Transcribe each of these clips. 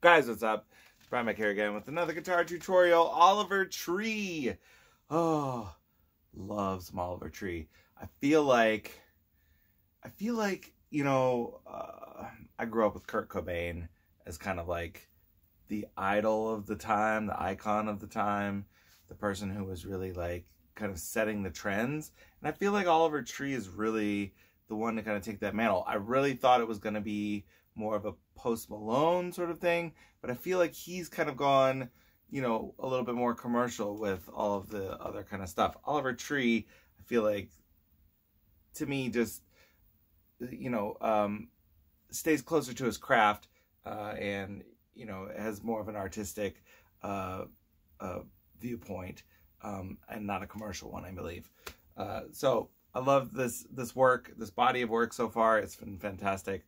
Guys, what's up? Brian Mac here again with another guitar tutorial. Oliver Tree. Oh, love some Oliver Tree. I feel like, I feel like, you know, uh, I grew up with Kurt Cobain as kind of like the idol of the time, the icon of the time, the person who was really like kind of setting the trends. And I feel like Oliver Tree is really the one to kind of take that mantle. I really thought it was going to be more of a Post Malone sort of thing, but I feel like he's kind of gone, you know, a little bit more commercial with all of the other kind of stuff. Oliver Tree, I feel like, to me, just, you know, um, stays closer to his craft uh, and, you know, has more of an artistic uh, uh, viewpoint um, and not a commercial one, I believe. Uh, so I love this this work, this body of work so far. It's been fantastic.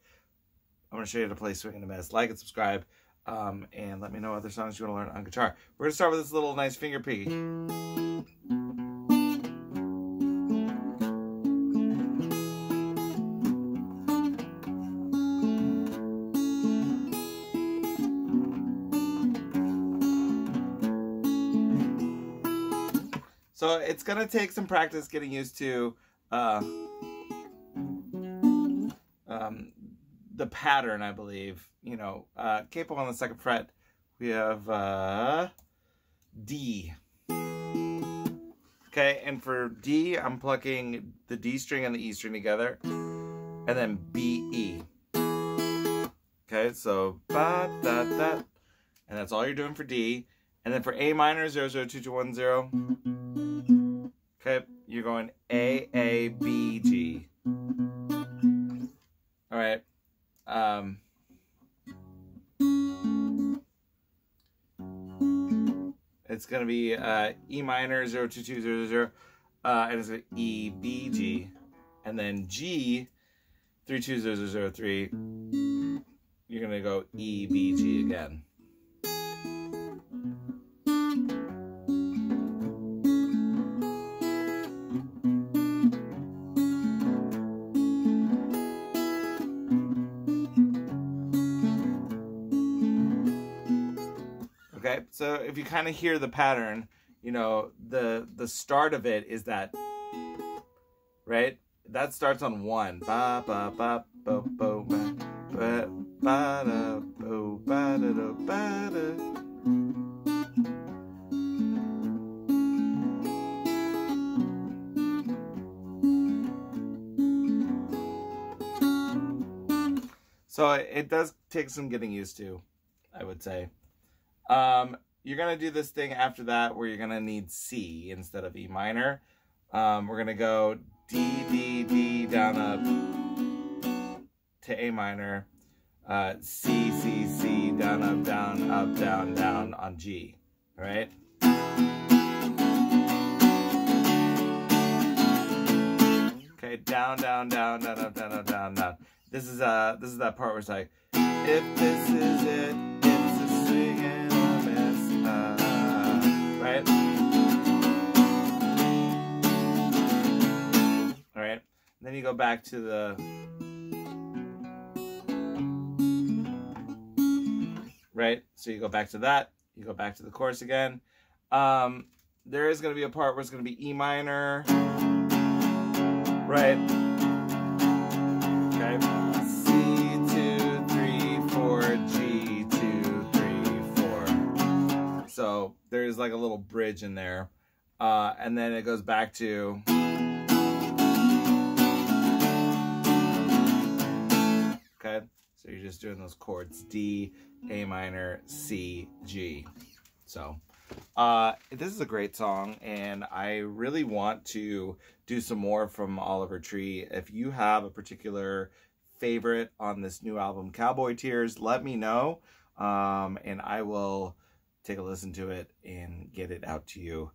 I'm going to show you how to play Swing and a Miss. Like and subscribe, um, and let me know other songs you want to learn on guitar. We're going to start with this little nice finger piggy. So it's to take some practice getting used to uh, um, the pattern, I believe. You know, uh, capo on the second fret, we have uh, D. Okay, and for D, I'm plucking the D string and the E string together, and then B, E. Okay, so ba da da, and that's all you're doing for D. And then for A minor, 002210, okay, you're going A, A, B, G. All right. Um, it's going to be uh, E minor, 02200, uh, and it's E, B, G, and then G, 32003, you're going to go E, B, G again. Okay, so if you kind of hear the pattern, you know, the the start of it is that, right? That starts on one. Ba ba ba bo bo ba ba ba da ba da da ba da. So it does take some getting used to, I would say. Um, you're going to do this thing after that where you're going to need C instead of E minor. Um, we're going to go D, D, D, down, up to A minor. Uh, C, C, C, down, up, down, up, down, down on G. All right? Okay, down, down, down, down, up, down, up, down, down. This is uh, this is that part where it's like, if this is it, right? All right. Then you go back to the. Right. So you go back to that. You go back to the chorus again. Um, there is going to be a part where it's going to be E minor. Right. Like a little bridge in there, uh, and then it goes back to. Okay, so you're just doing those chords D, A minor, C, G. So. Uh, this is a great song, and I really want to do some more from Oliver Tree. If you have a particular favorite on this new album, Cowboy Tears, let me know, um, and I will take a listen to it and get it out to you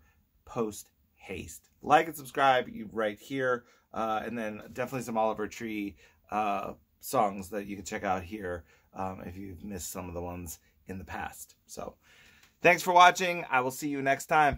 post haste. Like and subscribe you right here, uh, and then definitely some Oliver Tree uh, songs that you can check out here um, if you've missed some of the ones in the past. So. Thanks for watching. I will see you next time.